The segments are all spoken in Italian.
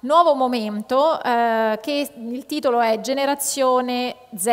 nuovo momento eh, che il titolo è Generazione Z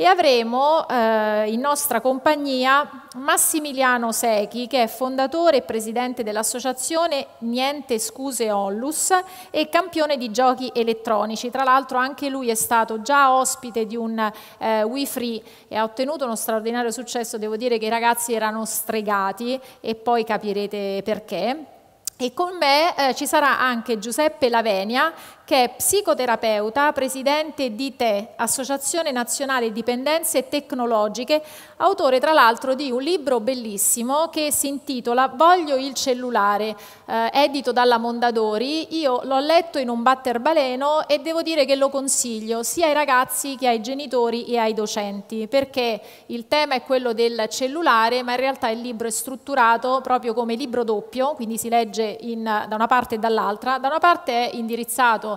e avremo eh, in nostra compagnia Massimiliano Sechi che è fondatore e presidente dell'associazione Niente Scuse Ollus e campione di giochi elettronici. Tra l'altro anche lui è stato già ospite di un eh, Wii Free e ha ottenuto uno straordinario successo. Devo dire che i ragazzi erano stregati e poi capirete perché. E con me eh, ci sarà anche Giuseppe Lavenia che è psicoterapeuta, presidente di TE, Associazione Nazionale Dipendenze Tecnologiche, autore tra l'altro di un libro bellissimo che si intitola Voglio il cellulare, eh, edito dalla Mondadori. Io l'ho letto in un batterbaleno e devo dire che lo consiglio sia ai ragazzi che ai genitori e ai docenti, perché il tema è quello del cellulare, ma in realtà il libro è strutturato proprio come libro doppio, quindi si legge in, da una parte e dall'altra. Da una parte è indirizzato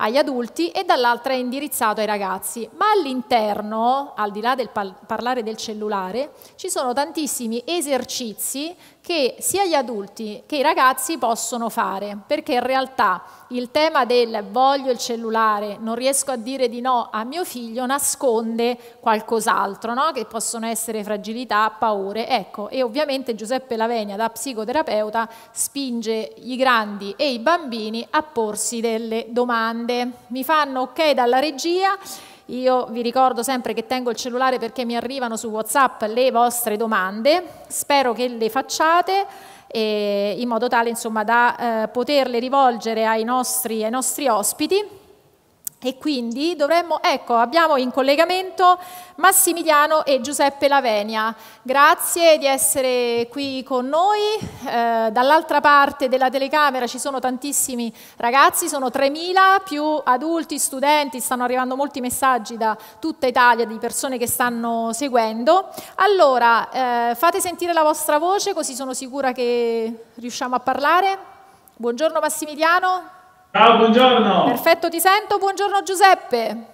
agli adulti e dall'altra è indirizzato ai ragazzi. Ma all'interno, al di là del parlare del cellulare, ci sono tantissimi esercizi che sia gli adulti che i ragazzi possono fare, perché in realtà il tema del voglio il cellulare, non riesco a dire di no a mio figlio, nasconde qualcos'altro, no? che possono essere fragilità, paure. Ecco, e ovviamente Giuseppe Lavenia da psicoterapeuta spinge i grandi e i bambini a porsi delle domande. Mi fanno ok dalla regia. Io vi ricordo sempre che tengo il cellulare perché mi arrivano su WhatsApp le vostre domande, spero che le facciate eh, in modo tale insomma, da eh, poterle rivolgere ai nostri, ai nostri ospiti. E quindi dovremmo, ecco, abbiamo in collegamento Massimiliano e Giuseppe Lavenia. Grazie di essere qui con noi. Eh, dall'altra parte della telecamera ci sono tantissimi ragazzi, sono 3.000 più adulti, studenti, stanno arrivando molti messaggi da tutta Italia di persone che stanno seguendo. Allora, eh, fate sentire la vostra voce così sono sicura che riusciamo a parlare. Buongiorno Massimiliano. Ciao, buongiorno. Perfetto, ti sento. Buongiorno Giuseppe.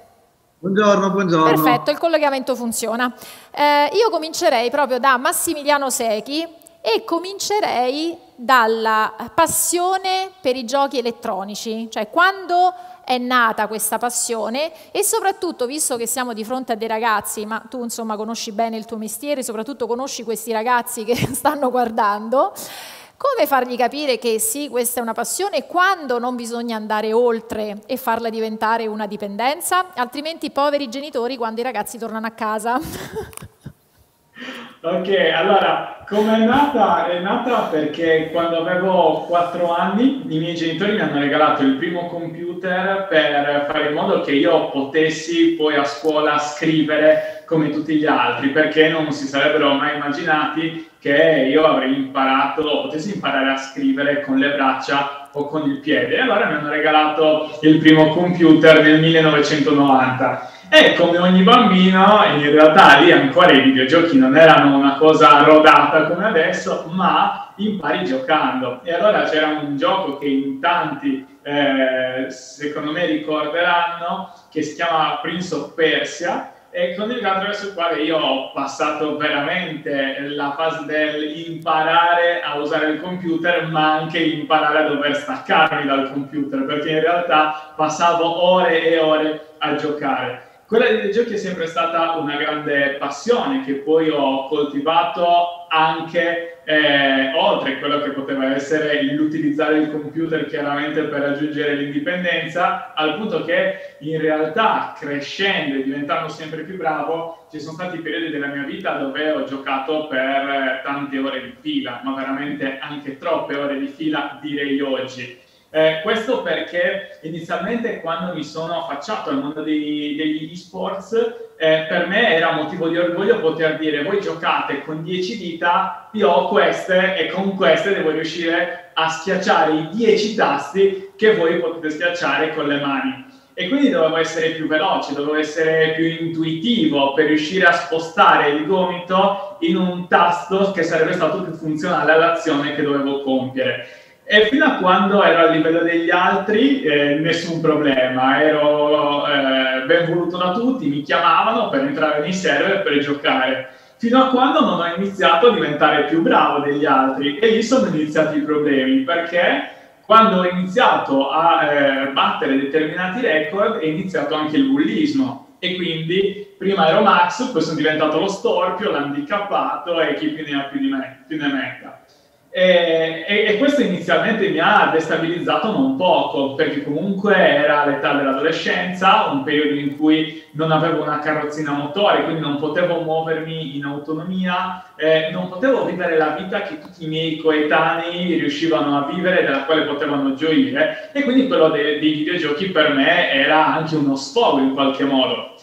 Buongiorno, buongiorno. Perfetto, il collegamento funziona. Eh, io comincerei proprio da Massimiliano Sechi e comincerei dalla passione per i giochi elettronici, cioè quando è nata questa passione e soprattutto, visto che siamo di fronte a dei ragazzi, ma tu insomma conosci bene il tuo mestiere, soprattutto conosci questi ragazzi che stanno guardando, come fargli capire che sì, questa è una passione quando non bisogna andare oltre e farla diventare una dipendenza? Altrimenti poveri genitori quando i ragazzi tornano a casa. Ok, allora, come è nata? È nata perché quando avevo 4 anni i miei genitori mi hanno regalato il primo computer per fare in modo che io potessi poi a scuola scrivere come tutti gli altri, perché non si sarebbero mai immaginati che io avrei imparato, potessi imparare a scrivere con le braccia o con il piede. E allora mi hanno regalato il primo computer nel 1990. E come ogni bambino, in realtà lì ancora i videogiochi non erano una cosa rodata come adesso, ma impari giocando. E allora c'era un gioco che in tanti, eh, secondo me, ricorderanno, che si chiama Prince of Persia, e il attraverso il quale io ho passato veramente la fase dell'imparare a usare il computer, ma anche imparare a dover staccarmi dal computer, perché in realtà passavo ore e ore a giocare. Quella dei videogiochi è sempre stata una grande passione che poi ho coltivato anche eh, oltre quello che poteva essere l'utilizzare il computer chiaramente per raggiungere l'indipendenza, al punto che in realtà crescendo e diventando sempre più bravo ci sono stati periodi della mia vita dove ho giocato per tante ore di fila, ma veramente anche troppe ore di fila direi oggi. Eh, questo perché inizialmente quando mi sono affacciato al mondo dei, degli esports, eh, per me era motivo di orgoglio poter dire voi giocate con 10 dita, io ho queste e con queste devo riuscire a schiacciare i 10 tasti che voi potete schiacciare con le mani. E quindi dovevo essere più veloce, dovevo essere più intuitivo per riuscire a spostare il gomito in un tasto che sarebbe stato più funzionale all'azione che dovevo compiere. E fino a quando ero a livello degli altri, eh, nessun problema, ero eh, ben voluto da tutti, mi chiamavano per entrare nei server per giocare. Fino a quando non ho iniziato a diventare più bravo degli altri e lì sono iniziati i problemi perché quando ho iniziato a eh, battere determinati record è iniziato anche il bullismo e quindi prima ero Max, poi sono diventato lo storpio, l'handicappato e chi più ne ha più, di me, più ne metta. E, e, e, questo inizialmente mi ha destabilizzato non poco, perché comunque era l'età dell'adolescenza, un periodo in cui non avevo una carrozzina motore, quindi non potevo muovermi in autonomia, eh, non potevo vivere la vita che tutti i miei coetanei riuscivano a vivere, della quale potevano gioire, e quindi quello dei, dei videogiochi per me era anche uno sfogo in qualche modo.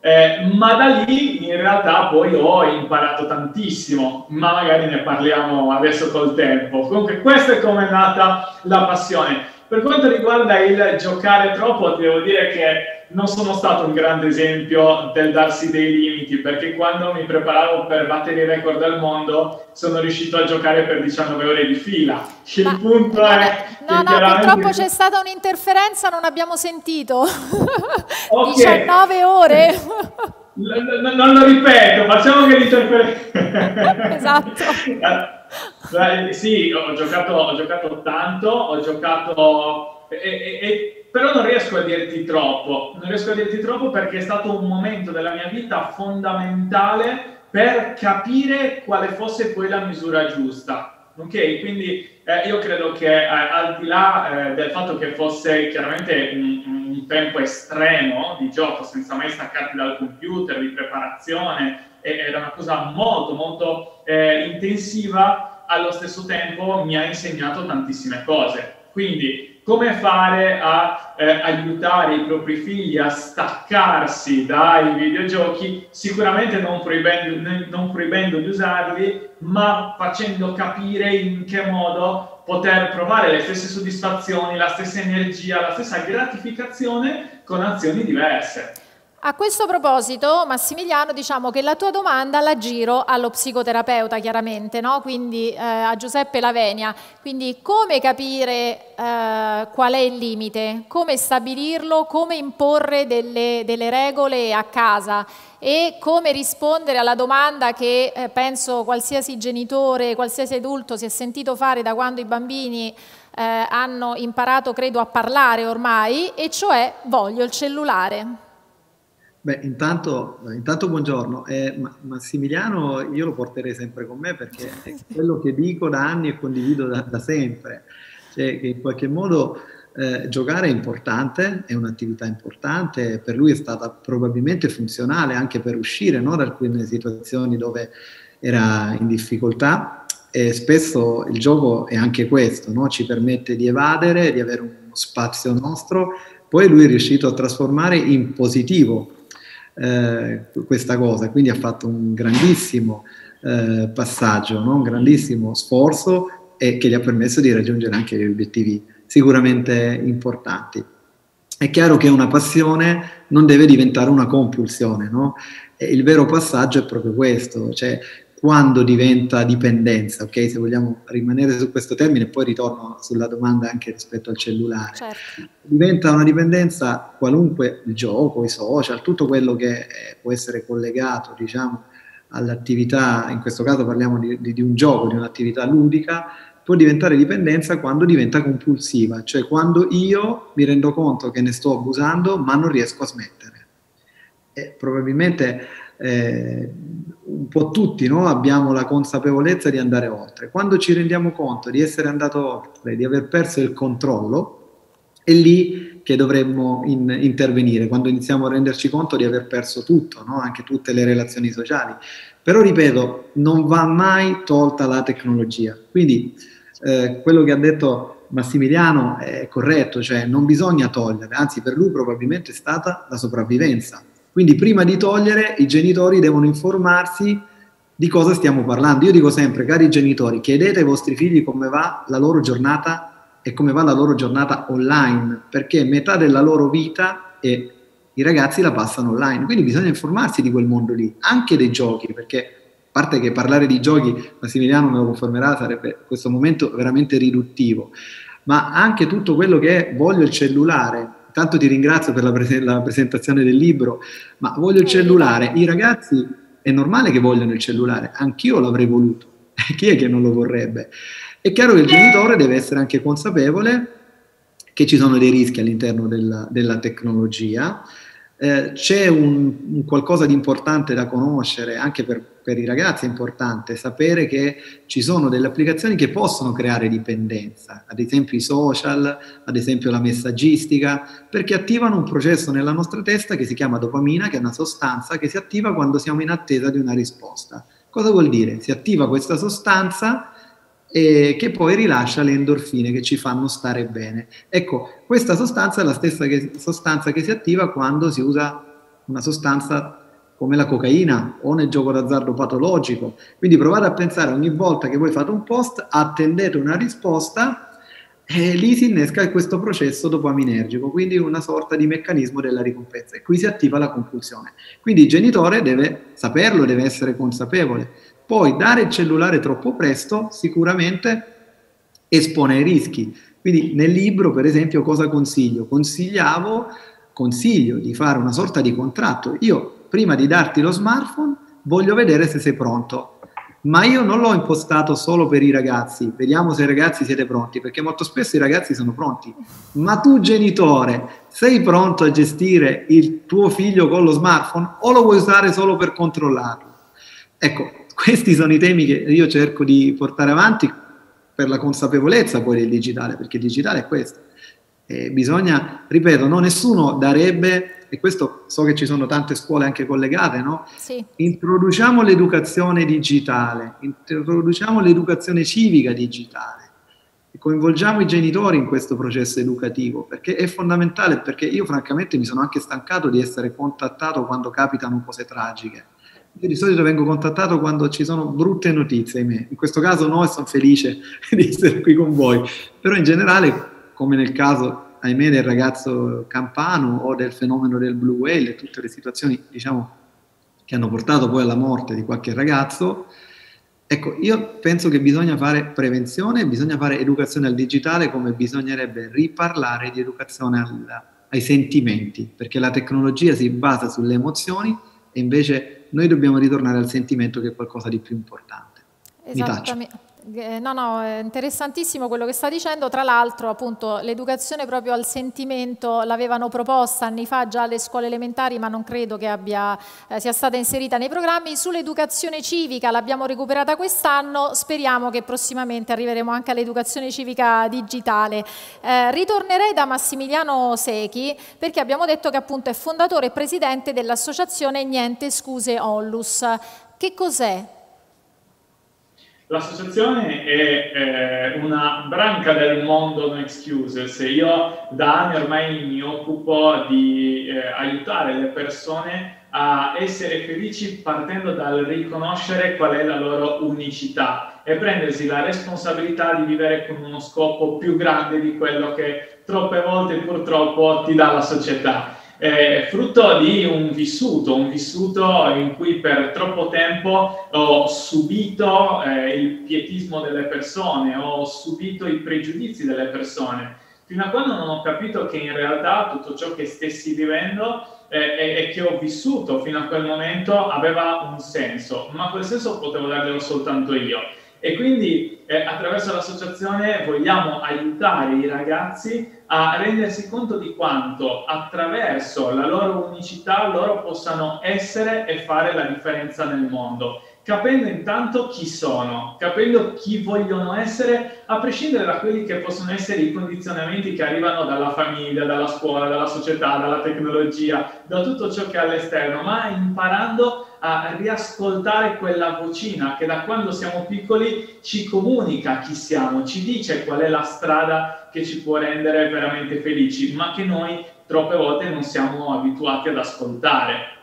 Eh, ma da lì in realtà poi ho imparato tantissimo, ma magari ne parliamo adesso col tempo. Comunque questa è come è nata la passione. Per quanto riguarda il giocare troppo, devo dire che non sono stato un grande esempio del darsi dei limiti, perché quando mi preparavo per battere i record del mondo sono riuscito a giocare per 19 ore di fila. Il Ma, punto è... No, no, purtroppo c'è stata un'interferenza, non abbiamo sentito. Okay. 19 ore. L- non lo ripeto, facciamo che l'interferenza... esatto. Eh, sì, ho giocato, ho giocato tanto, ho giocato... E, e, e però non riesco a dirti troppo, non riesco a dirti troppo perché è stato un momento della mia vita fondamentale per capire quale fosse poi la misura giusta. Ok, quindi eh, io credo che eh, al di là eh, del fatto che fosse chiaramente un, un, tempo estremo di gioco senza mai staccarti dal computer, di preparazione, era una cosa molto molto eh, intensiva, allo stesso tempo mi ha insegnato tantissime cose. Quindi come fare a eh, aiutare i propri figli a staccarsi dai videogiochi, sicuramente non proibendo, non proibendo di usarli, ma facendo capire in che modo poter provare le stesse soddisfazioni, la stessa energia, la stessa gratificazione con azioni diverse. A questo proposito, Massimiliano, diciamo che la tua domanda la giro allo psicoterapeuta, chiaramente, no? quindi eh, a Giuseppe Lavenia. Quindi come capire eh, qual è il limite, come stabilirlo, come imporre delle, delle, regole a casa e come rispondere alla domanda che eh, penso qualsiasi genitore, qualsiasi adulto si è sentito fare da quando i bambini eh, hanno imparato, credo, a parlare ormai, e cioè voglio il cellulare. Beh, intanto, intanto buongiorno. Eh, Massimiliano io lo porterei sempre con me perché è quello che dico da anni e condivido da, da sempre. Cioè che in qualche modo eh, giocare è importante, è un'attività importante, per lui è stata probabilmente funzionale anche per uscire no, da alcune situazioni dove era in difficoltà e spesso il gioco è anche questo, no? ci permette di evadere, di avere uno spazio nostro, poi lui è riuscito a trasformare in positivo eh, questa cosa, quindi ha fatto un grandissimo eh, passaggio, no? un grandissimo sforzo e che gli ha permesso di raggiungere anche gli obiettivi sicuramente importanti. È chiaro che una passione non deve diventare una compulsione, no? il vero passaggio è proprio questo, cioè quando diventa dipendenza, ok? Se vogliamo rimanere su questo termine, poi ritorno sulla domanda anche rispetto al cellulare. Certo. Diventa una dipendenza qualunque il gioco, i social, tutto quello che può essere collegato, diciamo, all'attività, in questo caso parliamo di, di, di un gioco, di un'attività ludica, può diventare dipendenza quando diventa compulsiva, cioè quando io mi rendo conto che ne sto abusando ma non riesco a smettere. E probabilmente eh, un po' tutti no? abbiamo la consapevolezza di andare oltre. Quando ci rendiamo conto di essere andato oltre, di aver perso il controllo, è lì che dovremmo in, intervenire, quando iniziamo a renderci conto di aver perso tutto, no? anche tutte le relazioni sociali. Però ripeto, non va mai tolta la tecnologia. Quindi eh, quello che ha detto Massimiliano è corretto, cioè non bisogna togliere, anzi per lui probabilmente è stata la sopravvivenza quindi prima di togliere i genitori devono informarsi di cosa stiamo parlando. Io dico sempre, cari genitori, chiedete ai vostri figli come va la loro giornata e come va la loro giornata online, perché metà della loro vita e i ragazzi la passano online, quindi bisogna informarsi di quel mondo lì, anche dei giochi, perché a parte che parlare di giochi, Massimiliano me lo confermerà, sarebbe questo momento veramente riduttivo, ma anche tutto quello che è voglio il cellulare, Tanto ti ringrazio per la, pre- la presentazione del libro, ma voglio il cellulare. I ragazzi è normale che vogliano il cellulare, anch'io l'avrei voluto. Chi è che non lo vorrebbe? È chiaro che il genitore deve essere anche consapevole che ci sono dei rischi all'interno della, della tecnologia, eh, c'è un, un, qualcosa di importante da conoscere, anche per, per, i ragazzi è importante sapere che ci sono delle applicazioni che possono creare dipendenza, ad esempio i social, ad esempio la messaggistica, perché attivano un processo nella nostra testa che si chiama dopamina, che è una sostanza che si attiva quando siamo in attesa di una risposta. Cosa vuol dire? Si attiva questa sostanza e che poi rilascia le endorfine che ci fanno stare bene. Ecco, questa sostanza è la stessa che, sostanza che si attiva quando si usa una sostanza come la cocaina o nel gioco d'azzardo patologico. Quindi provate a pensare ogni volta che voi fate un post, attendete una risposta e lì si innesca questo processo dopaminergico, quindi una sorta di meccanismo della ricompensa e qui si attiva la compulsione. Quindi il genitore deve saperlo, deve essere consapevole poi dare il cellulare troppo presto sicuramente espone ai rischi. Quindi nel libro, per esempio, cosa consiglio? Consigliavo, consiglio di fare una sorta di contratto. Io, prima di darti lo smartphone, voglio vedere se sei pronto. Ma io non l'ho impostato solo per i ragazzi, vediamo se i ragazzi siete pronti, perché molto spesso i ragazzi sono pronti. Ma tu genitore, sei pronto a gestire il tuo figlio con lo smartphone o lo vuoi usare solo per controllarlo? Ecco, questi sono i temi che io cerco di portare avanti per la consapevolezza poi del digitale, perché il digitale è questo. E bisogna, ripeto, no, nessuno darebbe, e questo so che ci sono tante scuole anche collegate, no? Sì. Introduciamo l'educazione digitale, introduciamo l'educazione civica digitale, e coinvolgiamo i genitori in questo processo educativo, perché è fondamentale, perché io francamente mi sono anche stancato di essere contattato quando capitano cose tragiche io di solito vengo contattato quando ci sono brutte notizie, ahimè. In questo caso no e sono felice di essere qui con voi. Però in generale, come nel caso, ahimè, del ragazzo campano o del fenomeno del blue whale tutte le situazioni, diciamo, che hanno portato poi alla morte di qualche ragazzo, ecco, io penso che bisogna fare prevenzione, bisogna fare educazione al digitale come bisognerebbe riparlare di educazione al, ai sentimenti, perché la tecnologia si basa sulle emozioni e invece noi dobbiamo ritornare al sentimento che è qualcosa di più importante. Esattamente. Eh, no, no, è interessantissimo quello che sta dicendo. Tra l'altro, appunto, l'educazione proprio al sentimento l'avevano proposta anni fa già alle scuole elementari, ma non credo che abbia, eh, sia stata inserita nei programmi. Sull'educazione civica l'abbiamo recuperata quest'anno, speriamo che prossimamente arriveremo anche all'educazione civica digitale. Eh, ritornerei da Massimiliano Secchi perché abbiamo detto che appunto è fondatore e presidente dell'associazione Niente Scuse Onlus. Che cos'è? L'associazione è eh, una branca del mondo No Excuses. Io da anni ormai mi occupo di eh, aiutare le persone a essere felici partendo dal riconoscere qual è la loro unicità e prendersi la responsabilità di vivere con uno scopo più grande di quello che troppe volte purtroppo ti dà la società è frutto di un vissuto, un vissuto in cui per troppo tempo ho subito eh, il pietismo delle persone, ho subito i pregiudizi delle persone, fino a quando non ho capito che in realtà tutto ciò che stessi vivendo eh, e, e, che ho vissuto fino a quel momento aveva un senso, ma quel senso potevo darglielo soltanto io. E quindi eh, attraverso l'associazione vogliamo aiutare i ragazzi a rendersi conto di quanto attraverso la loro unicità loro possano essere e fare la differenza nel mondo, capendo intanto chi sono, capendo chi vogliono essere, a prescindere da quelli che possono essere i condizionamenti che arrivano dalla famiglia, dalla scuola, dalla società, dalla tecnologia, da tutto ciò che è all'esterno, ma imparando a riascoltare quella vocina che da quando siamo piccoli ci comunica chi siamo, ci dice qual è la strada che ci può rendere veramente felici, ma che noi troppe volte non siamo abituati ad ascoltare.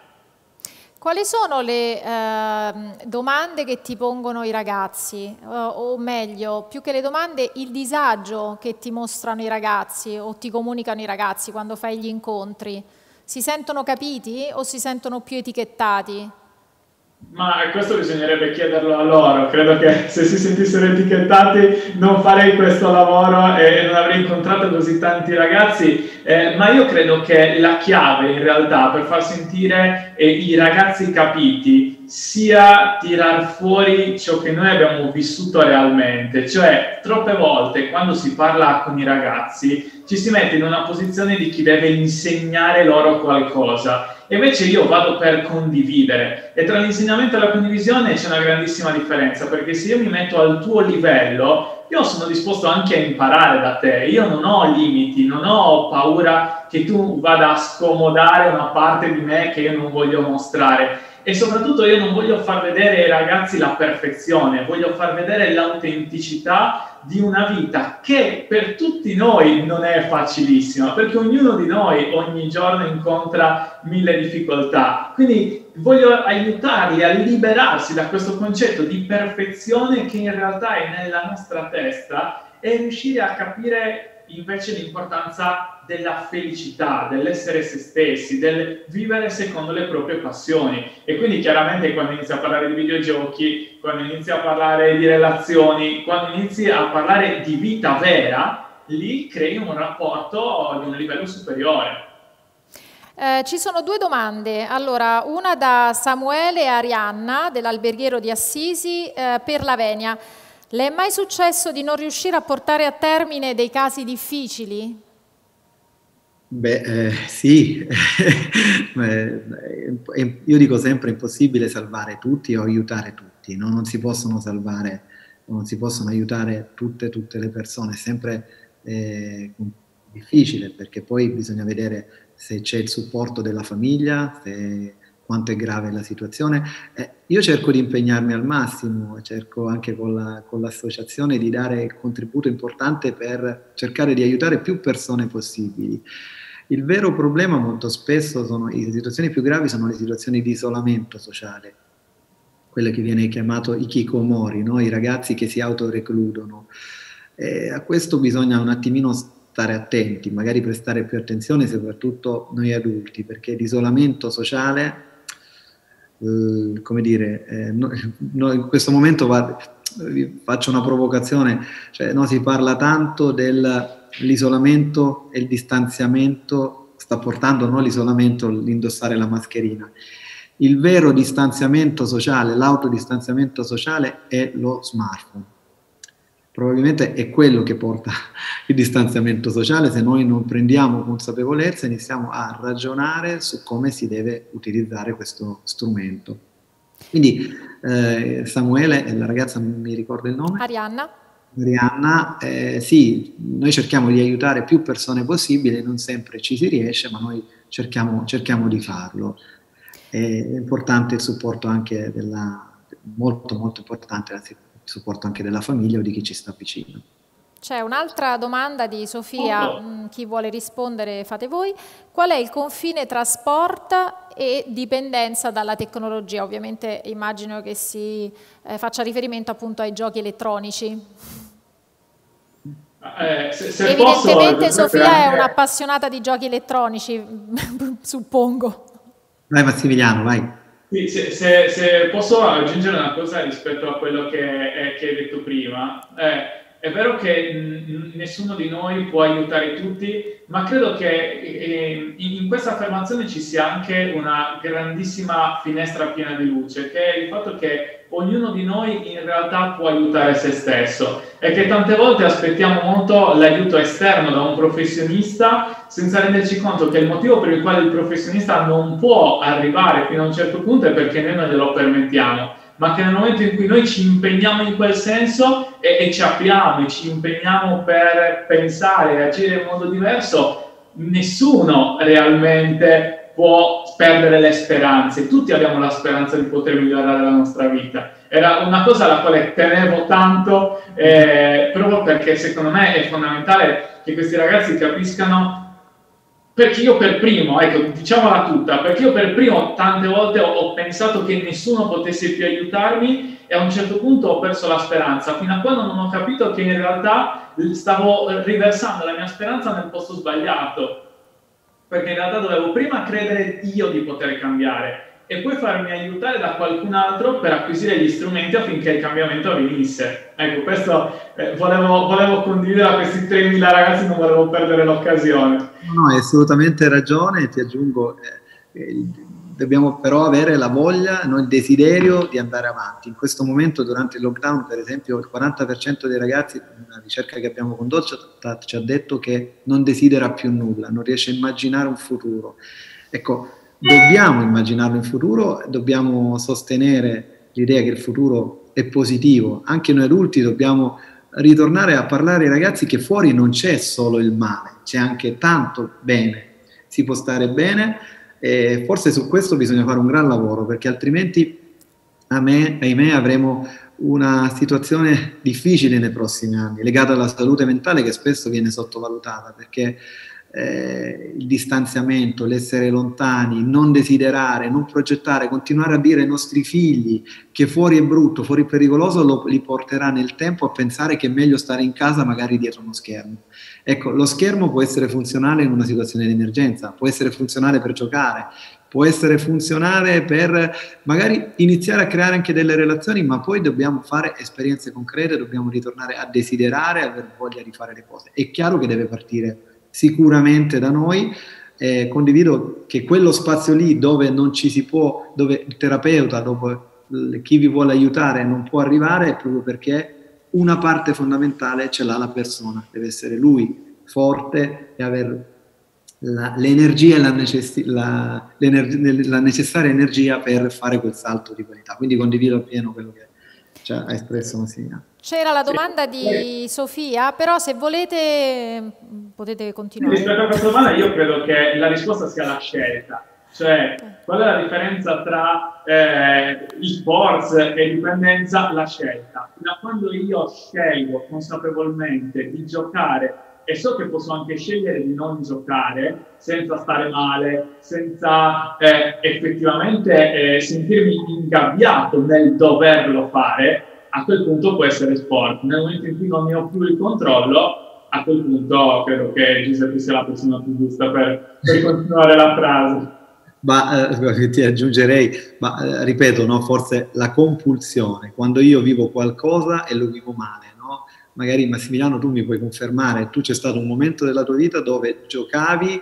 Quali sono le eh, domande che ti pongono i ragazzi? O, o meglio, più che le domande, il disagio che ti mostrano i ragazzi o ti comunicano i ragazzi quando fai gli incontri? Si sentono capiti o si sentono più etichettati? Ma questo bisognerebbe chiederlo a loro, credo che se si sentissero etichettati non farei questo lavoro e non avrei incontrato così tanti ragazzi, eh, ma io credo che la chiave in realtà per far sentire eh, i ragazzi capiti sia tirar fuori ciò che noi abbiamo vissuto realmente, cioè troppe volte quando si parla con i ragazzi ci si mette in una posizione di chi deve insegnare loro qualcosa. E invece io vado per condividere. E tra l'insegnamento e la condivisione c'è una grandissima differenza, perché se io mi metto al tuo livello, io sono disposto anche a imparare da te. Io non ho limiti, non ho paura che tu vada a scomodare una parte di me che io non voglio mostrare e soprattutto io non voglio far vedere ai ragazzi la perfezione, voglio far vedere l'autenticità di una vita che per tutti noi non è facilissima, perché ognuno di noi ogni giorno incontra mille difficoltà. Quindi voglio aiutarli a liberarsi da questo concetto di perfezione che in realtà è nella nostra testa e riuscire a capire invece l'importanza della felicità, dell'essere se stessi, del vivere secondo le proprie passioni. E quindi chiaramente quando inizi a parlare di videogiochi, quando inizi a parlare di relazioni, quando inizi a parlare di vita vera, lì crei un rapporto di un livello superiore. Eh, ci sono due domande, allora una da Samuele Arianna dell'alberghiero di Assisi eh, per la Venia. Le è mai successo di non riuscire a portare a termine dei casi difficili? Beh, eh, sì, io dico sempre è impossibile salvare tutti o aiutare tutti, no? non si possono salvare, non si possono aiutare tutte, tutte le persone, è sempre eh, difficile perché poi bisogna vedere se c'è il supporto della famiglia, se quanto è grave la situazione. Eh, io cerco di impegnarmi al massimo, cerco anche con, la, con, l'associazione di dare contributo importante per cercare di aiutare più persone possibili. Il vero problema molto spesso sono le situazioni più gravi sono le situazioni di isolamento sociale, quelle che viene chiamato i kikomori, no? i ragazzi che si autorecludono. E a questo bisogna un attimino stare attenti, magari prestare più attenzione, soprattutto noi adulti, perché l'isolamento sociale eh, come dire, eh, no, no, in questo momento va, faccio una provocazione, cioè, no, si parla tanto dell'isolamento e il distanziamento, sta portando no, l'isolamento l'indossare la mascherina. Il vero distanziamento sociale, l'autodistanziamento sociale è lo smartphone probabilmente è quello che porta il distanziamento sociale se noi non prendiamo consapevolezza e iniziamo a ragionare su come si deve utilizzare questo strumento. Quindi eh, Samuele, la ragazza non mi ricordo il nome. Arianna. Arianna, eh, sì, noi cerchiamo di aiutare più persone possibile, non sempre ci si riesce, ma noi cerchiamo, cerchiamo di farlo. È importante il supporto anche della, molto molto importante la supporto anche della famiglia o di chi ci sta vicino. C'è un'altra domanda di Sofia, oh. Mm, chi vuole rispondere fate voi. Qual è il confine tra sport e dipendenza dalla tecnologia? Ovviamente immagino che si eh, faccia riferimento appunto ai giochi elettronici. Eh, se, se Evidentemente posso, Sofia anche... è un'appassionata di giochi elettronici, suppongo. Vai Massimiliano, vai. Sì, se, se, se, posso aggiungere una cosa rispetto a quello che, eh, che hai detto prima, eh, è vero che nessuno di noi può aiutare tutti, ma credo che eh, in questa affermazione ci sia anche una grandissima finestra piena di luce, che è il fatto che ognuno di noi in realtà può aiutare se stesso e che tante volte aspettiamo molto l'aiuto esterno da un professionista senza renderci conto che il motivo per il quale il professionista non può arrivare fino a un certo punto è perché noi non glielo permettiamo ma che nel momento in cui noi ci impegniamo in quel senso e, e ci apriamo e ci impegniamo per pensare e agire in modo diverso, nessuno realmente può perdere le speranze. Tutti abbiamo la speranza di poter migliorare la nostra vita. Era una cosa alla quale tenevo tanto, eh, proprio perché secondo me è fondamentale che questi ragazzi capiscano perché io per primo, ecco, diciamola tutta, perché io per primo tante volte ho, ho, pensato che nessuno potesse più aiutarmi e a un certo punto ho perso la speranza, fino a quando non ho capito che in realtà stavo riversando la mia speranza nel posto sbagliato, perché in realtà dovevo prima credere io di poter cambiare e poi farmi aiutare da qualcun altro per acquisire gli strumenti affinché il cambiamento avvenisse. Ecco, questo eh, volevo, volevo, condividere a questi 3.000 ragazzi, non volevo perdere l'occasione. No, hai assolutamente ragione, ti aggiungo, eh, dobbiamo però avere la voglia, no, il desiderio di andare avanti. In questo momento, durante il lockdown, per esempio, il 40% dei ragazzi, una ricerca che abbiamo condotto, ci ha detto che non desidera più nulla, non riesce a immaginare un futuro. Ecco, dobbiamo immaginarlo in futuro, dobbiamo sostenere l'idea che il futuro è positivo. Anche noi adulti dobbiamo ritornare a parlare ai ragazzi che fuori non c'è solo il male, c'è anche tanto bene, si può stare bene e forse su questo bisogna fare un gran lavoro perché altrimenti me, ahimè avremo una situazione difficile nei prossimi anni legata alla salute mentale che spesso viene sottovalutata perché eh, il distanziamento, l'essere lontani, non desiderare, non progettare, continuare a dire ai nostri figli che fuori è brutto, fuori è pericoloso, lo, li porterà nel tempo a pensare che è meglio stare in casa magari dietro uno schermo. Ecco, lo schermo può essere funzionale in una situazione di emergenza, può essere funzionale per giocare, può essere funzionale per magari iniziare a creare anche delle relazioni, ma poi dobbiamo fare esperienze concrete, dobbiamo ritornare a desiderare, aver voglia di fare le cose. È chiaro che deve partire sicuramente da noi. Eh, condivido che quello spazio lì dove non ci si può, dove il terapeuta, dopo chi vi vuole aiutare non può arrivare, è proprio perché una parte fondamentale ce l'ha la persona, deve essere lui forte e avere la, l'energia e la, necessi- la, la, necessaria energia per fare quel salto di qualità. Quindi condivido appieno quello che ci ha espresso Massimiliano. C'era la domanda di Sofia, però se volete potete continuare. Rispetto a questa domanda io credo che la risposta sia la scelta, cioè qual è la differenza tra eh, sport e dipendenza? La scelta. Da quando io scelgo consapevolmente di giocare e so che posso anche scegliere di non giocare senza stare male, senza eh, effettivamente eh, sentirmi ingabbiato nel doverlo fare, a quel punto può essere sport. Nel momento in cui non ne ho più il controllo, a quel punto credo che Giuseppe sia la persona più giusta per, per continuare la frase. Ma eh, ti aggiungerei, ma eh, ripeto, no, forse la compulsione, quando io vivo qualcosa e lo vivo male, no? magari Massimiliano tu mi puoi confermare, tu c'è stato un momento della tua vita dove giocavi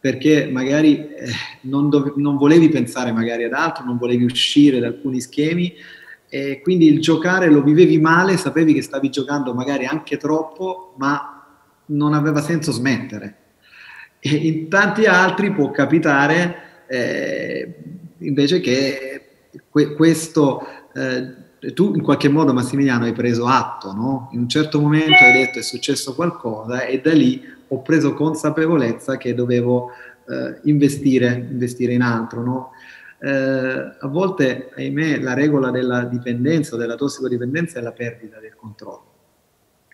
perché magari eh, non, dove, non volevi pensare magari ad altro, non volevi uscire da alcuni schemi, e quindi il giocare lo vivevi male, sapevi che stavi giocando magari anche troppo, ma non aveva senso smettere. E in tanti altri può capitare eh, invece che que- questo, eh, tu in qualche modo Massimiliano hai preso atto, no? in un certo momento hai detto è successo qualcosa e da lì ho preso consapevolezza che dovevo eh, investire, investire in altro. No? Eh, a volte, ahimè, la regola della dipendenza o della tossicodipendenza è la perdita del controllo.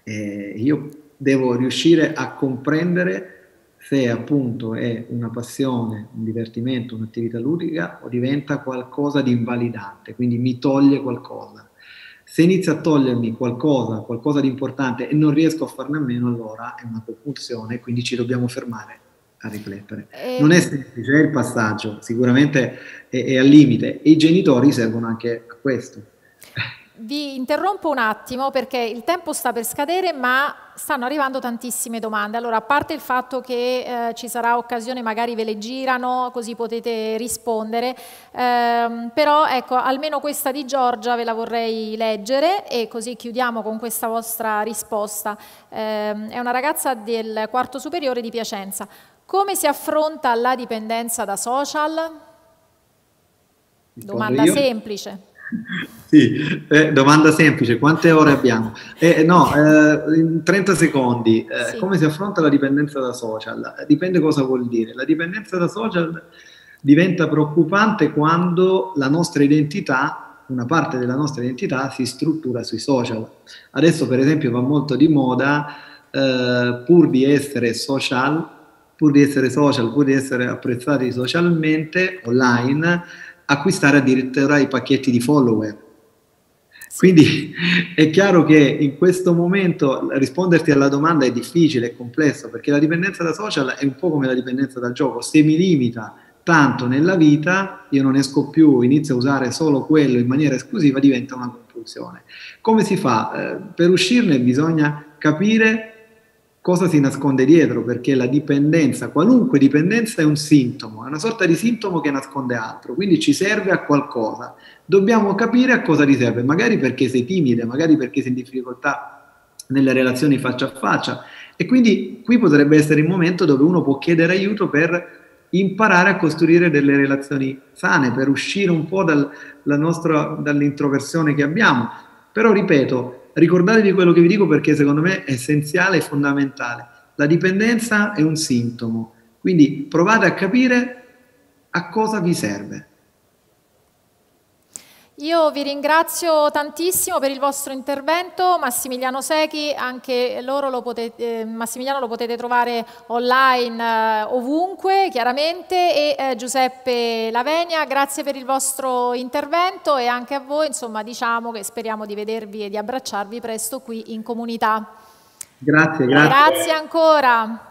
E io devo riuscire a comprendere se appunto è una passione, un divertimento, un'attività ludica o diventa qualcosa di invalidante, quindi mi toglie qualcosa. Se inizia a togliermi qualcosa, qualcosa di importante e non riesco a farne a meno, allora è una compulsione, quindi ci dobbiamo fermare a riflettere. E... Non è semplice è il passaggio, sicuramente è, è al limite e i genitori servono anche a questo. Vi interrompo un attimo perché il tempo sta per scadere, ma stanno arrivando tantissime domande. Allora, a parte il fatto che eh, ci sarà occasione, magari ve le girano, così potete rispondere, ehm, però ecco, almeno questa di Giorgia ve la vorrei leggere e così chiudiamo con questa vostra risposta. Eh, è una ragazza del quarto superiore di Piacenza. Come si affronta la dipendenza da social? Domanda semplice. Sì, eh, domanda semplice, quante ore abbiamo? Eh, no, eh, in 30 secondi, eh, sì. come si affronta la dipendenza da social? Dipende cosa vuol dire. La dipendenza da social diventa preoccupante quando la nostra identità, una parte della nostra identità si struttura sui social. Adesso per esempio va molto di moda, eh, pur di essere social, pur di essere social, pur di essere apprezzati socialmente, online, acquistare addirittura i pacchetti di follower. Quindi è chiaro che in questo momento risponderti alla domanda è difficile, è complesso, perché la dipendenza da social è un po' come la dipendenza dal gioco. Se mi limita tanto nella vita, io non esco più, inizio a usare solo quello in maniera esclusiva, diventa una compulsione. Come si fa? Eh, per uscirne bisogna capire cosa si nasconde dietro, perché la dipendenza, qualunque dipendenza è un sintomo, è una sorta di sintomo che nasconde altro, quindi ci serve a qualcosa. Dobbiamo capire a cosa ti serve, magari perché sei timida, magari perché sei in difficoltà nelle relazioni faccia a faccia e quindi qui potrebbe essere il momento dove uno può chiedere aiuto per imparare a costruire delle relazioni sane, per uscire un po' dal, nostra, dall'introversione che abbiamo. Però ripeto, ricordatevi quello che vi dico perché secondo me è essenziale e fondamentale. La dipendenza è un sintomo, quindi provate a capire a cosa vi serve. Io vi ringrazio tantissimo per il vostro intervento, Massimiliano Secchi, anche loro lo potete, eh, Massimiliano lo potete trovare online eh, ovunque chiaramente e eh, Giuseppe Lavenia, grazie per il vostro intervento e anche a voi, insomma diciamo che speriamo di vedervi e di abbracciarvi presto qui in comunità. Grazie, grazie. Grazie ancora.